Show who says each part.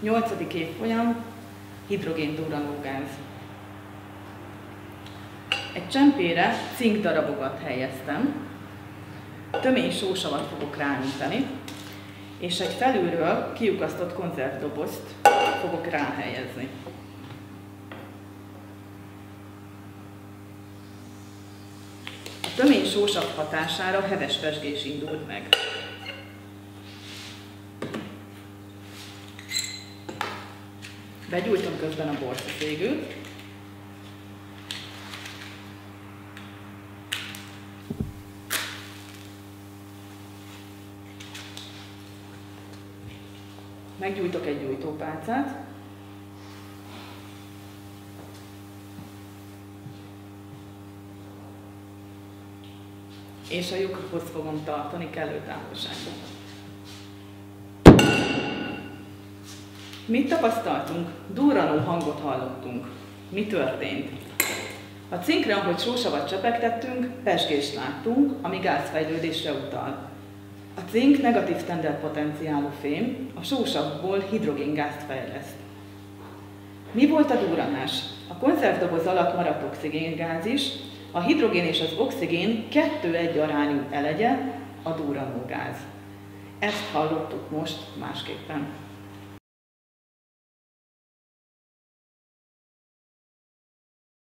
Speaker 1: Nyolcadik évfolyam, hidrogén duranógáz. Egy csempére cink darabokat helyeztem, tömény sósavat fogok ránítani, és egy felülről kiukasztott konzervdobozt fogok ráhelyezni. A tömény sósav hatására heves pesgés indult meg. Begyújtom közben a borszaszégőt. Meggyújtok egy gyújtópálcát. És a lyukhoz fogom tartani kellő távolságban. Mit tapasztaltunk? Durranó hangot hallottunk. Mi történt? A cinkre, ahogy sósavat csepegtettünk, pesgést láttunk, ami gázfejlődésre utal. A cink negatív standard potenciálú fém, a sósavból hidrogéngázt fejleszt. Mi volt a durranás? A konzervdoboz alatt maradt oxigéngáz is, a hidrogén és az oxigén 2-1 arányú elegye a durranógáz. Ezt hallottuk most másképpen.